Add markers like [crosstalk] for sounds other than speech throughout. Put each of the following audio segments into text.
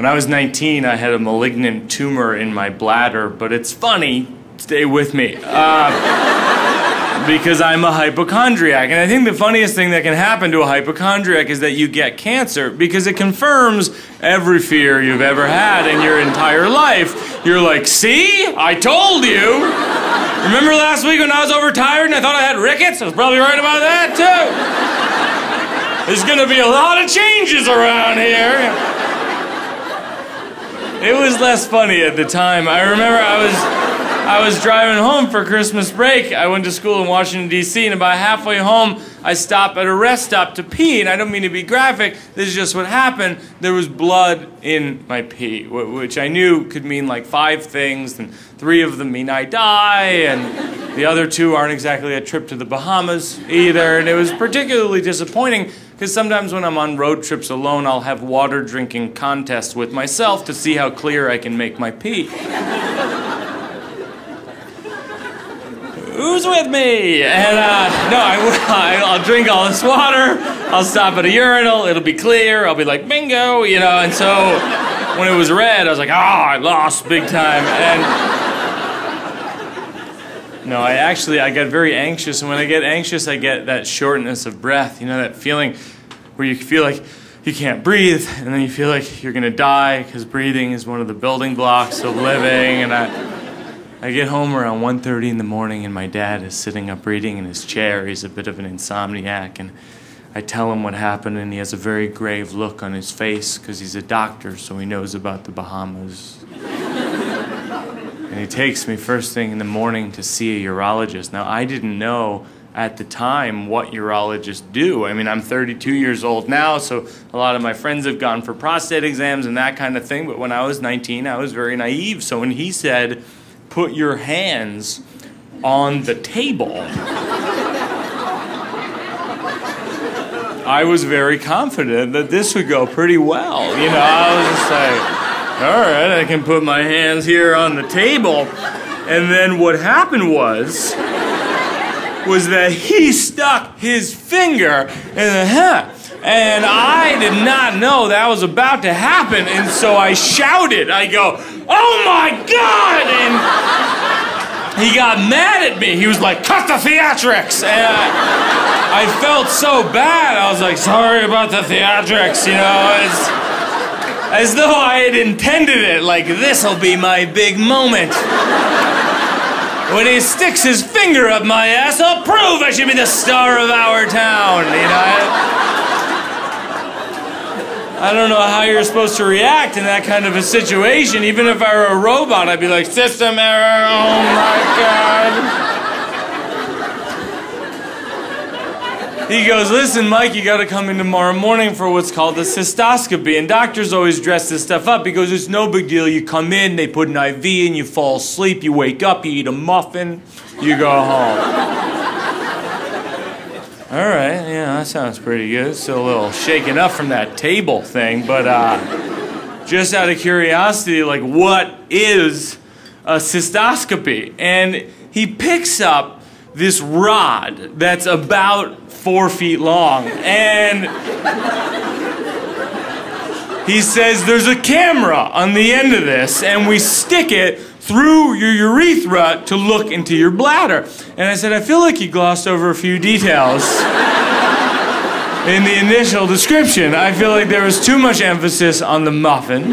When I was 19, I had a malignant tumor in my bladder, but it's funny. Stay with me. Uh, [laughs] because I'm a hypochondriac. And I think the funniest thing that can happen to a hypochondriac is that you get cancer because it confirms every fear you've ever had in your entire life. You're like, see? I told you. Remember last week when I was overtired and I thought I had rickets? I was probably right about that too. There's gonna be a lot of changes around here. It was less funny at the time. I remember I was I was driving home for Christmas break. I went to school in Washington D.C. and about halfway home, I stopped at a rest stop to pee. And I don't mean to be graphic. This is just what happened. There was blood in my pee, which I knew could mean like five things, and three of them mean I die, and the other two aren't exactly a trip to the Bahamas either. And it was particularly disappointing because sometimes when I'm on road trips alone, I'll have water drinking contests with myself to see how clear I can make my pee. Who's with me? And uh, no, I, [laughs] I'll drink all this water. I'll stop at a urinal. It'll be clear. I'll be like, bingo, you know. And so when it was red, I was like, oh, I lost big time. And no, I actually I get very anxious, and when I get anxious, I get that shortness of breath. You know that feeling where you feel like you can't breathe, and then you feel like you're gonna die because breathing is one of the building blocks of living. And I, I get home around 1:30 in the morning, and my dad is sitting up reading in his chair. He's a bit of an insomniac, and I tell him what happened, and he has a very grave look on his face because he's a doctor, so he knows about the Bahamas. He takes me first thing in the morning to see a urologist. Now, I didn't know at the time what urologists do. I mean, I'm 32 years old now, so a lot of my friends have gone for prostate exams and that kind of thing. But when I was 19, I was very naive. So when he said, put your hands on the table, I was very confident that this would go pretty well. You know, I was just like, all right, I can put my hands here on the table. And then what happened was, was that he stuck his finger in the hat. And I did not know that was about to happen. And so I shouted, I go, oh my God! And he got mad at me. He was like, cut the theatrics. And I, I felt so bad. I was like, sorry about the theatrics, you know. It's, as though I had intended it, like this'll be my big moment. When he sticks his finger up my ass, I'll prove I should be the star of our town, you know? I don't know how you're supposed to react in that kind of a situation. Even if I were a robot, I'd be like, system error, oh my god. He goes, Listen, Mike, you got to come in tomorrow morning for what's called a cystoscopy. And doctors always dress this stuff up. because It's no big deal. You come in, they put an IV in, you fall asleep, you wake up, you eat a muffin, you go home. All right, yeah, that sounds pretty good. Still a little shaken up from that table thing, but uh, just out of curiosity, like, what is a cystoscopy? And he picks up this rod that's about four feet long. And he says, There's a camera on the end of this, and we stick it through your urethra to look into your bladder. And I said, I feel like you glossed over a few details. In the initial description, I feel like there was too much emphasis on the muffin.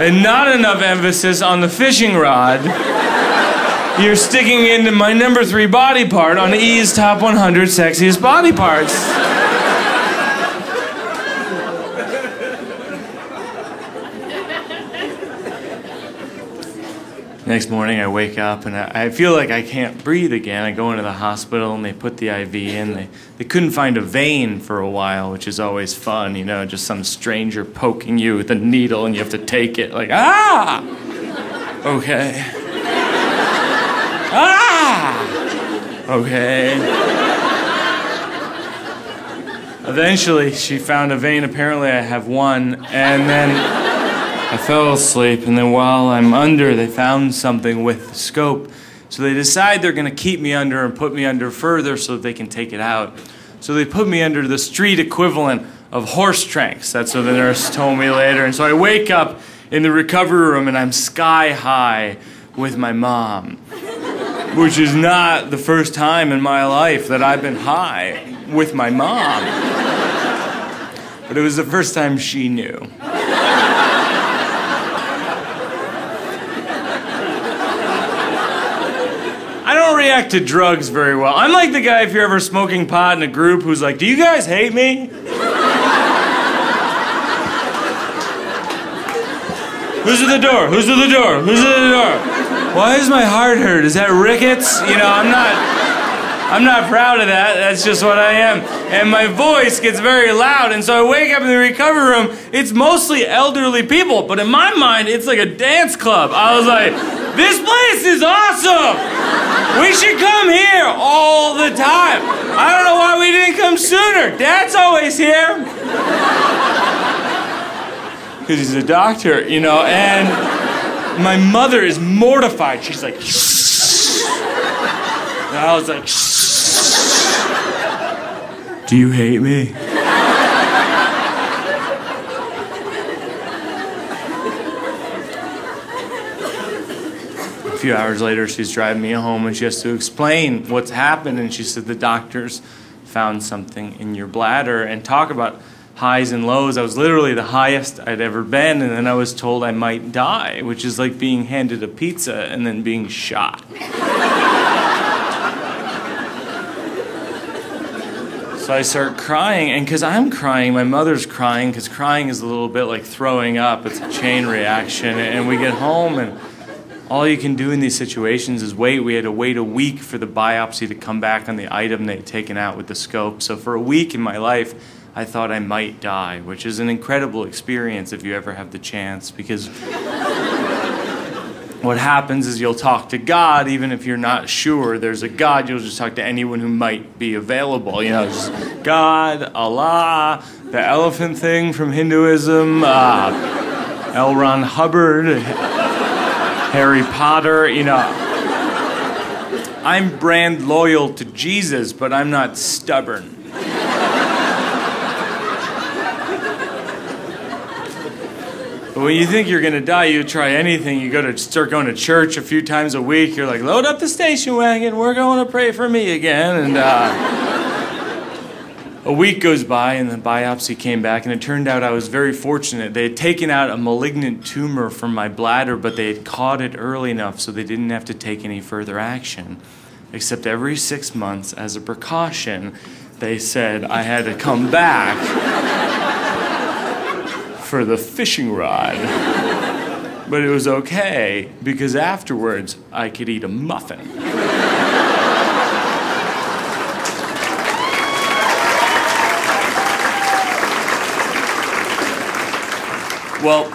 and not enough emphasis on the fishing rod. You're sticking into my number three body part on E's Top 100 Sexiest Body Parts. Next morning, I wake up and I, feel like I can't breathe again. I go into the hospital and they put the IV in. They, they couldn't find a vein for a while, which is always fun, you know, just some stranger poking you with a needle and you have to take it. Like, ah! Okay. Ah! Okay. Eventually, she found a vein. Apparently, I have one. And then I fell asleep. And then while I'm under, they found something with the scope. So they decide they're going to keep me under and put me under further so that they can take it out. So they put me under the street equivalent of horse tranks. That's what the nurse told me later. And so I wake up in the recovery room and I'm sky high with my mom, which is not the first time in my life that I've been high with my mom. But it was the first time she knew. I don't react to drugs very well. I'm like the guy if you're ever smoking pot in a group who's like, Do you guys hate me? Who's at the door? Who's at the door? Who's at the door? Why is my heart hurt? Is that rickets? You know, I'm not. I'm not proud of that. That's just what I am. And my voice gets very loud. And so I wake up in the recovery room. It's mostly elderly people, but in my mind, it's like a dance club. I was like, this place is awesome. We should come here all the time. I don't know why we didn't come sooner. Dad's always here. Because he's a doctor, you know, and my mother is mortified. She's like, Shh. And I was like, Shh. Do you hate me? A few hours later, she's driving me home and she has to explain what's happened. And she said, The doctors found something in your bladder and talk about highs and lows. I was literally the highest I'd ever been, and then I was told I might die, which is like being handed a pizza and then being shot. [laughs] So I start crying, and because I'm crying, my mother's crying, because crying is a little bit like throwing up. It's a chain reaction. And we get home, and all you can do in these situations is wait. We had to wait a week for the biopsy to come back on the item they'd taken out with the scope. So for a week in my life, I thought I might die, which is an incredible experience if you ever have the chance, because [laughs] what happens is you'll talk to God even if you're not sure there's a God. You'll just talk to anyone who might be available. You know, just God, Allah, the elephant thing from Hinduism, uh, L. Ron Hubbard, Harry Potter. You know, I'm brand loyal to Jesus, but I'm not stubborn. But when you think you're going to die, you try anything. You go to start going to church a few times a week. You're like, load up the station wagon. We're going to pray for me again. And uh, a week goes by, and the biopsy came back, and it turned out I was very fortunate. They had taken out a malignant tumor from my bladder, but they had caught it early enough so they didn't have to take any further action. Except every six months, as a precaution, they said I had to come back for the fishing rod. But it was okay because afterwards I could eat a muffin. Well,